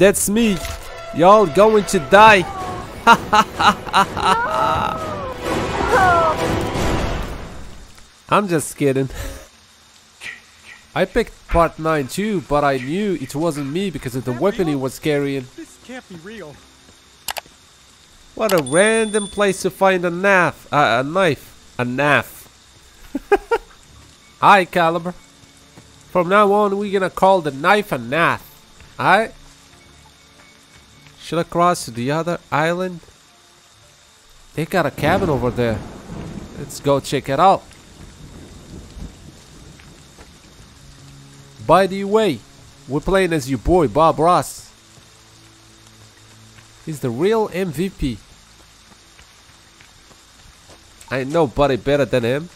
that's me. Y'all going to die. I'm just kidding. I picked part 9 too, but I knew it wasn't me because of the weapon he was carrying. This can't be real. What a random place to find a knife. Uh, a knife. A knife. Hi, Caliber. From now on, we're gonna call the knife a knife. Alright? Should I cross to the other island? They got a cabin over there. Let's go check it out. By the way, we're playing as your boy Bob Ross. He's the real MVP. Ain't nobody better than him.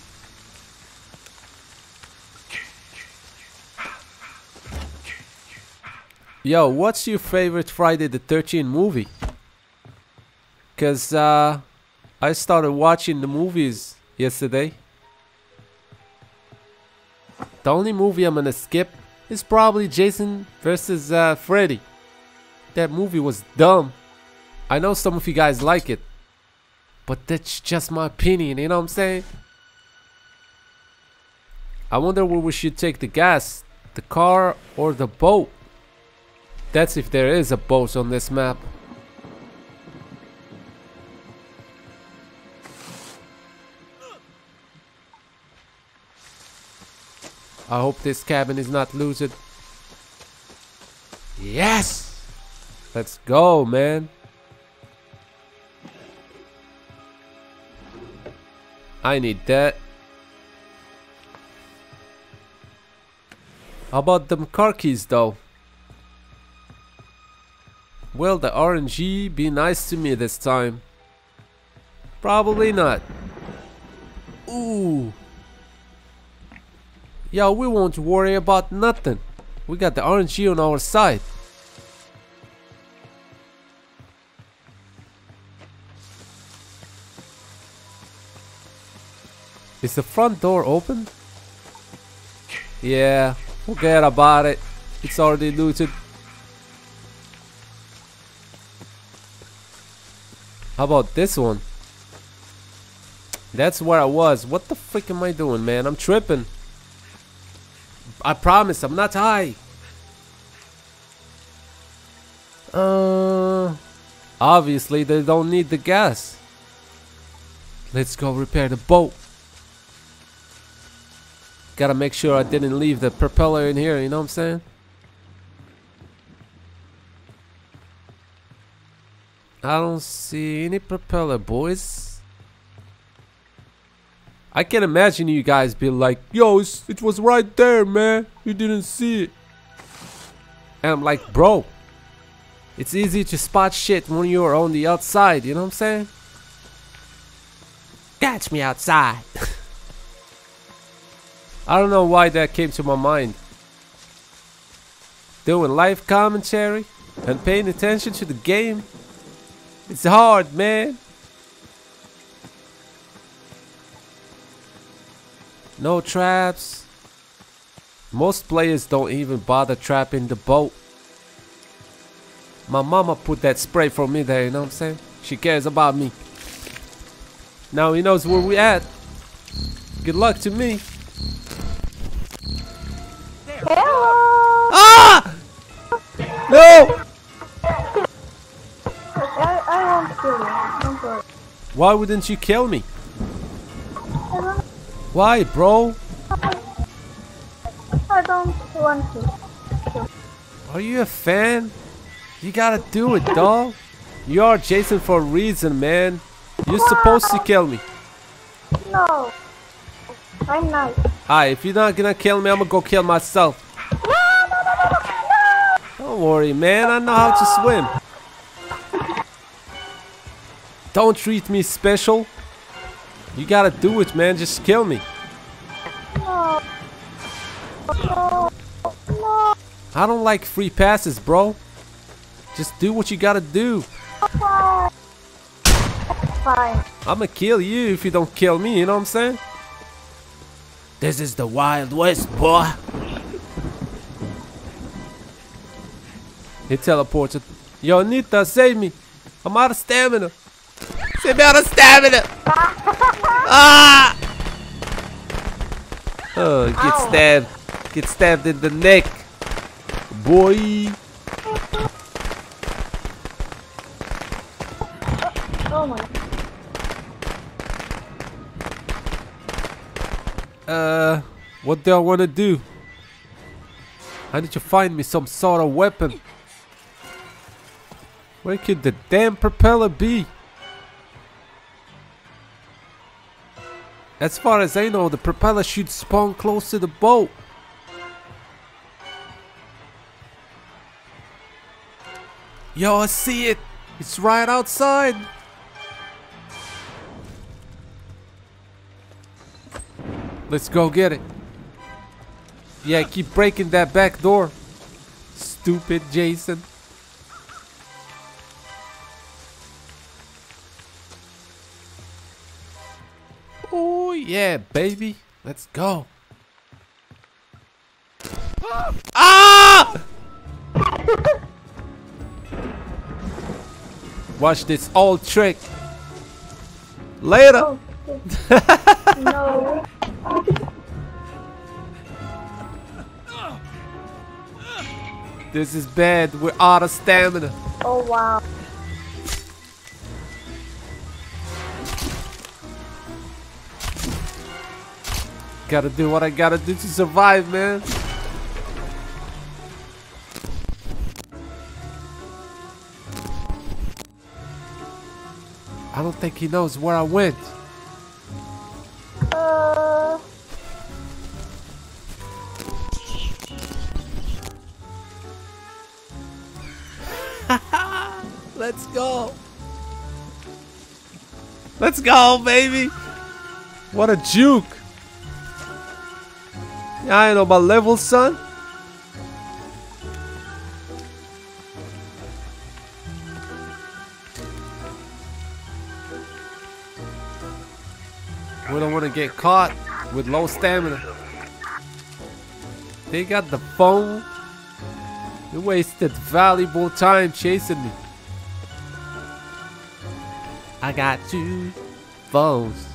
Yo, what's your favorite Friday the 13th movie? Cause uh, I started watching the movies yesterday. The only movie I'm gonna skip is probably Jason versus uh, Freddy. That movie was dumb. I know some of you guys like it, but that's just my opinion, you know what I'm saying? I wonder where we should take the gas, the car or the boat. That's if there is a boss on this map. I hope this cabin is not looted. Yes! Let's go, man. I need that. How about them car keys though? Will the RNG be nice to me this time? Probably not. Ooh. Yo, we won't worry about nothing. We got the RNG on our side. Is the front door open? Yeah, forget about it. It's already looted. How about this one? That's where I was. What the frick am I doing, man? I'm tripping. I promise, I'm not high. Uh, obviously, they don't need the gas. Let's go repair the boat. Gotta make sure I didn't leave the propeller in here, you know what I'm saying? I don't see any propeller, boys. I can imagine you guys be like, yo, it was right there, man. You didn't see it. And I'm like, bro, it's easy to spot shit when you're on the outside, you know what I'm saying? Catch me outside. I don't know why that came to my mind. Doing live commentary and paying attention to the game. It's hard, man. No traps. Most players don't even bother trapping the boat. My mama put that spray for me there, you know what I'm saying? She cares about me. Now he knows where we at. Good luck to me. Hello! Ah! No! Why wouldn't you kill me? Why, bro? I don't want to. Are you a fan? You gotta do it, dog. You are Jason for a reason, man. You're supposed to kill me. No. I'm not. Alright, if you're not gonna kill me, I'm gonna go kill myself. No, no, no, no, no, no! Don't worry, man. I know how to swim. Don't treat me special. You gotta do it, man. Just kill me. No. No. No. I don't like free passes, bro. Just do what you gotta do. Fine. Fine. I'ma kill you if you don't kill me, you know what I'm saying? This is the Wild West, boy. He teleported. Yo, Nita, save me. I'm out of stamina. Save me out of stamina. ah! Oh, get Ow. stabbed. Get stabbed in the neck. Boy. Oh my. Uh, what do I want to do? I need to find me some sort of weapon. Where could the damn propeller be? As far as I know, the propeller should spawn close to the boat. Yo, I see it. It's right outside. Let's go get it. Yeah, keep breaking that back door. Stupid Jason. Yeah, baby. Let's go. Ah! Watch this old trick. Later. No. This is bad. We're out of stamina. Oh wow. Gotta do what I gotta do to survive, man. I don't think he knows where I went. Uh. Let's go. Let's go, baby. What a juke. I know about level, son. We don't want to get caught with low stamina. They got the phone. You wasted valuable time chasing me. I got two phones.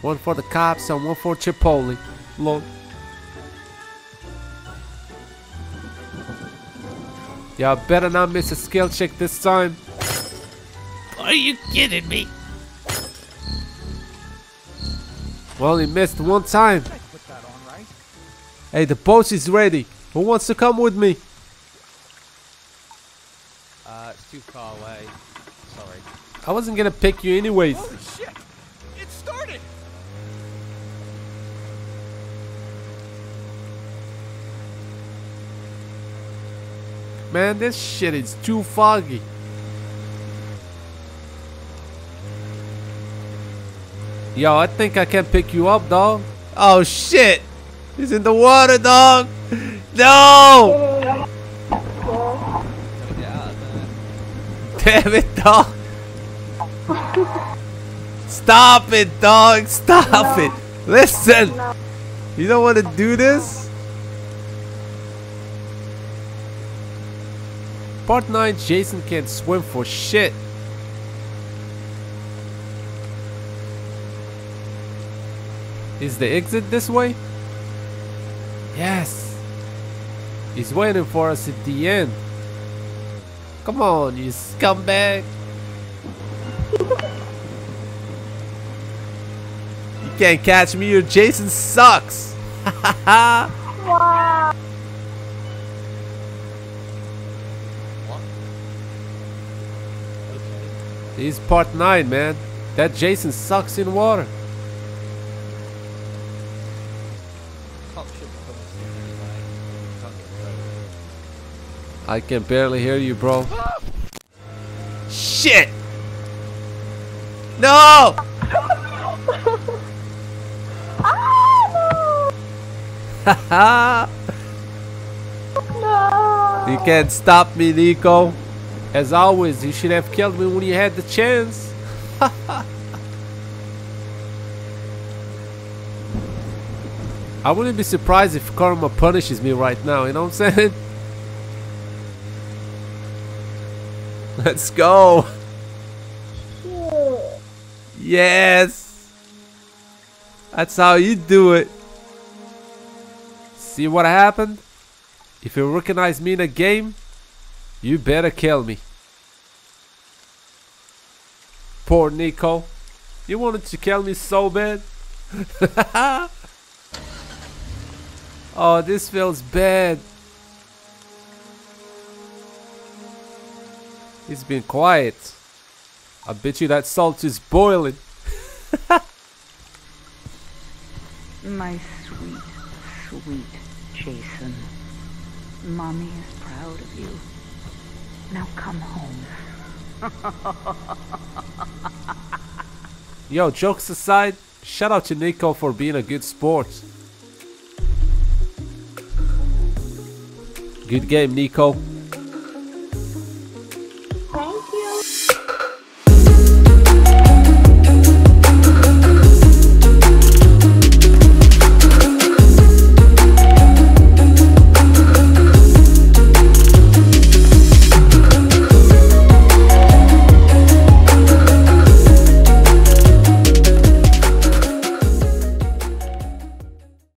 One for the cops and one for Chipotle. Lord. Y'all better not miss a skill check this time. Are you kidding me? Well, he missed one time. On, right? Hey, the boat is ready. Who wants to come with me? Uh, it's too far away. Sorry. I wasn't gonna pick you anyways. Holy shit! It started! Man, this shit is too foggy. Yo, I think I can pick you up, dog. Oh shit! He's in the water, dog. No! Damn it, dog. Stop it, dog. Stop it. Listen. You don't want to do this? Part 9 Jason can't swim for shit. Is the exit this way? Yes. He's waiting for us at the end. Come on, you scumbag. you can't catch me, your Jason sucks. Wow. Okay. He's part 9, man. That Jason sucks in water. Cop should be coming soon anyway. Can't get through. I can barely hear you, bro. Shit! No! Ah, no. no. you can't stop me, Nico. As always, you should have killed me when you had the chance. I wouldn't be surprised if karma punishes me right now, you know what I'm saying? Let's go. Yes. That's how you do it. See what happened? If you recognize me in a game, you better kill me. Poor Nico. You wanted to kill me so bad. oh, this feels bad. He's been quiet. I bet you that salt is boiling. My sweet, sweet Jason. Mommy is proud of you. Now come home. Yo, jokes aside, shout out to Nico for being a good sport. Good game, Nico.